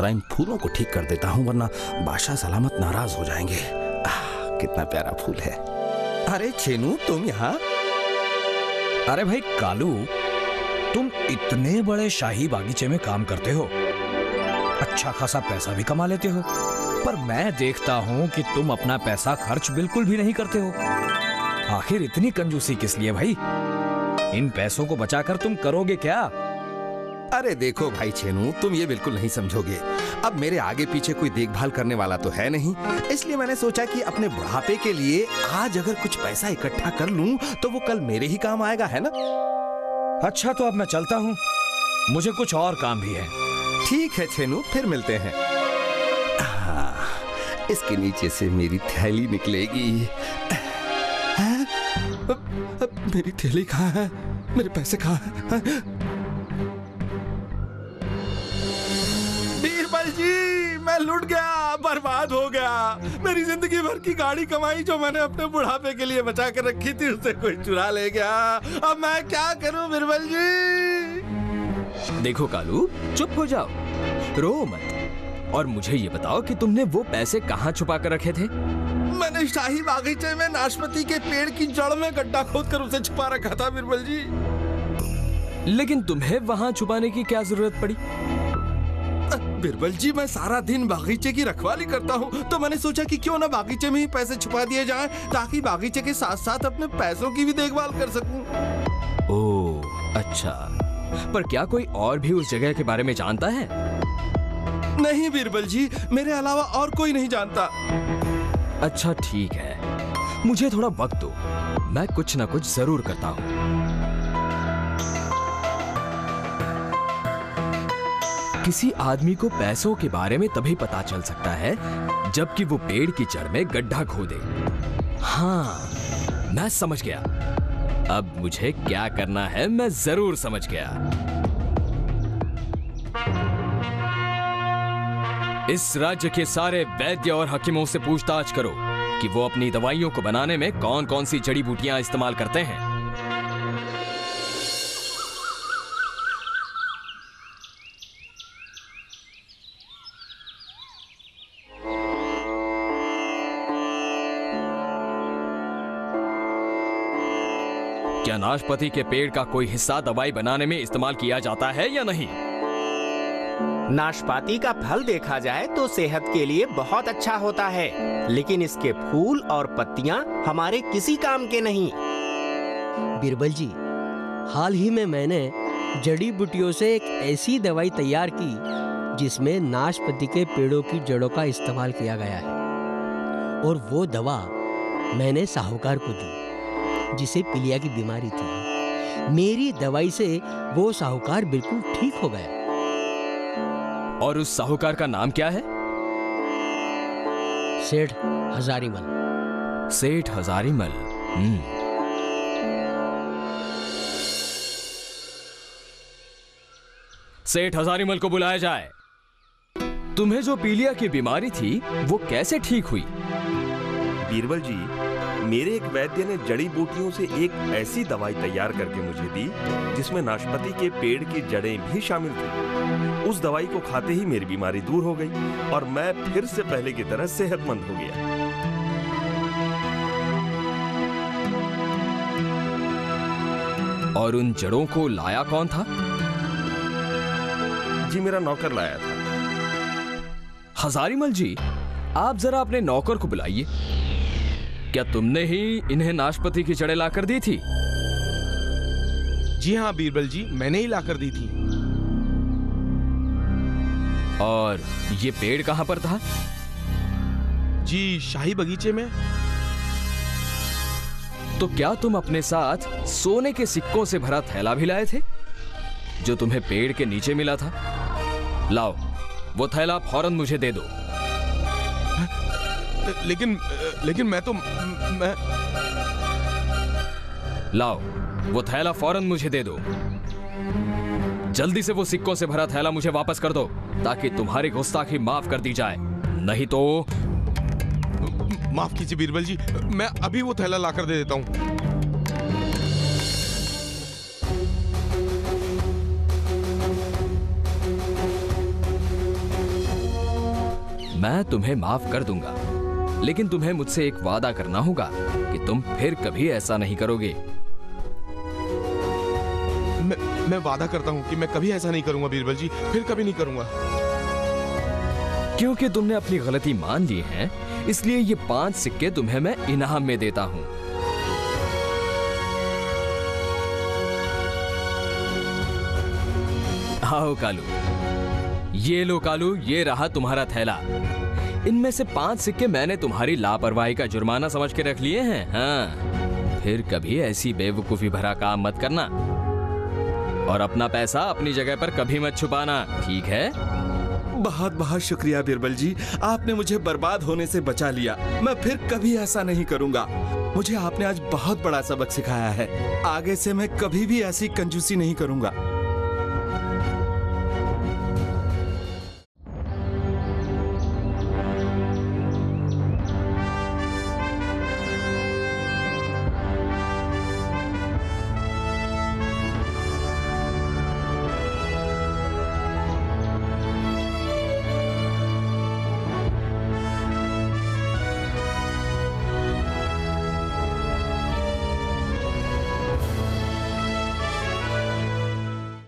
जरा इन फूलों को ठीक कर देता हूँ वरना बादशाह सलामत नाराज़ हो जाएँगे। आह, कितना प्यारा फूल है। अरे चेनू तुम यहाँ? अरे भाई कालू तुम इतने बड़े शाही बागीचे में काम करते हो। अच्छा खासा पैसा भी कमा लेते हो। पर मैं देखता हूँ कि तुम अपना पैसा खर्च बिल्कुल भी नहीं करते हो। आखिर इतनी कंजूसी किस लिए भाई? इन पैसों को बचाकर तुम करोगे क्या? अरे देखो भाई छेनू तुम ये बिल्कुल नहीं समझोगे। अब मेरे आगे पीछे कोई देखभाल करने वाला तो है नहीं। इसलिए मैंने सोचा कि अपने बुढ़ापे के लिए आज अगर कुछ पैसा इकट्ठा कर लूँ तो वो कल मेरे ही काम आएगा है ना? अच्छा तो अब मैं चलता हूँ। मुझे कुछ और काम भी है। ठीक है छेनू फिर मिलते हैं। हाँ, इसके नीचे से मेरी थैली निकलेगी। हैं? अब मेरी थैली कहाँ है? मेरे पैसे कहाँ हैं? लुट गया बर्बाद हो गया। मेरी ज़िंदगी भर की गाड़ी कमाई जो मैंने अपने बुढ़ापे के लिए बचा के रखी थी उसे कोई चुरा ले गया। अब मैं क्या करूँ बीरबल जी? देखो कालू चुप हो जाओ। रो मत। और मुझे ये बताओ कि तुमने वो पैसे कहाँ छुपा कर रखे थे? मैंने शाही बागीचे में नाशपति के पेड़ की जड़ में गड्ढा खोद कर उसे छुपा रखा था बीरबल जी। लेकिन तुम्हें वहाँ छुपाने की क्या ज़रूरत पड़ी? बिरबल जी मैं सारा दिन बागीचे की रखवाली करता हूँ तो मैंने सोचा कि क्यों ना बागीचे में ही पैसे छुपा दिए जाएँ ताकि बागीचे के साथ साथ अपने पैसों की भी देखभाल कर सकूँ। ओह अच्छा। पर क्या कोई और भी उस जगह के बारे में जानता है? नहीं बीरबल जी मेरे अलावा और कोई नहीं जानता। अच्छा ठीक है। मुझे थोड़ा वक्त दो। मैं कुछ ना कुछ ज़रूर करता हूँ। किसी आदमी को पैसों के बारे में तभी पता चल सकता है, जबकि वो पेड़ की जड़ में गड्ढा खोदे हाँ मैं समझ गया। अब मुझे क्या करना है, मैं ज़रूर समझ गया। इस राज्य के सारे वैद्य और हकीमों से पूछताछ करो कि वो अपनी दवाइयों को बनाने में कौन कौन सी जड़ी बूटियाँ इस्तेमाल करते हैं। क्या नाशपति के पेड़ का कोई हिस्सा दवाई बनाने में इस्तेमाल किया जाता है या नहीं? नाशपाती का फल देखा जाए तो सेहत के लिए बहुत अच्छा होता है लेकिन इसके फूल और पत्तियाँ हमारे किसी काम के नहीं। बीरबल जी हाल ही में मैंने जड़ी बूटियों से एक ऐसी दवाई तैयार की जिसमें नाशपति के पेड़ों की जड़ों का इस्तेमाल किया गया है और वो दवा मैंने साहूकार को दी। जिसे पीलिया की बीमारी थी। मेरी दवाई से वो साहूकार बिल्कुल ठीक हो गया। और उस साहूकार का नाम क्या है? सेठ हजारीमल। सेठ हजारीमल। हम्म। सेठ हजारीमल को बुलाया जाए। तुम्हें जो पीलिया की बीमारी थी वो कैसे ठीक हुई? बीरबल जी मेरे एक वैद्य ने जड़ी बूटियों से एक ऐसी दवाई तैयार करके मुझे दी जिसमें नाशपति के पेड़ की जड़ें भी शामिल थी। उस दवाई को खाते ही मेरी बीमारी दूर हो गई और मैं फिर से पहले की तरह सेहतमंद हो गया। और उन जड़ों को लाया कौन था? जी मेरा नौकर लाया था। हजारीमल जी आप जरा अपने नौकर को बुलाइए। क्या तुमने ही इन्हें नाशपति की जड़ें लाकर दी थी? जी हाँ बीरबल जी मैंने ही लाकर दी थी। और ये पेड़ कहाँ पर था? जी शाही बगीचे में। तो क्या तुम अपने साथ सोने के सिक्कों से भरा थैला भी लाए थे? जो तुम्हें पेड़ के नीचे मिला था। लाओ वो थैला फ़ौरन मुझे दे दो। लेकिन लेकिन मैं तो मैं लाओ वो थैला फ़ौरन मुझे दे दो। जल्दी से वो सिक्कों से भरा थैला मुझे वापस कर दो ताकि तुम्हारी गुस्ताखी माफ़ कर दी जाए। नहीं तो माफ़ कीजिए बीरबल जी मैं अभी वो थैला लाकर दे देता हूँ। मैं तुम्हें माफ़ कर दूँगा। लेकिन तुम्हें मुझसे एक वादा करना होगा कि तुम फिर कभी ऐसा नहीं करोगे। मैं मैं वादा करता हूँ कि मैं कभी ऐसा नहीं करूँगा बीरबल जी। फिर कभी नहीं करूँगा। क्योंकि तुमने अपनी गलती मान ली है इसलिए ये पाँच सिक्के तुम्हें मैं इनाम में देता हूँ। आओ कालू। ये लो कालू ये रहा तुम्हारा थैला। इनमें से पाँच सिक्के मैंने तुम्हारी लापरवाही का जुर्माना समझ के रख लिए हैं हाँ। फिर कभी ऐसी बेवकूफ़ी भरा काम मत करना। और अपना पैसा अपनी जगह पर कभी मत छुपाना, ठीक है? बहुत बहुत शुक्रिया बीरबल जी, आपने मुझे बर्बाद होने से बचा लिया। मैं फिर कभी ऐसा नहीं करूँगा। मुझे आपने आज बहुत बड़ा सबक सिखाया है। आगे से मैं कभी भी ऐसी कंजूसी नहीं करूँगा।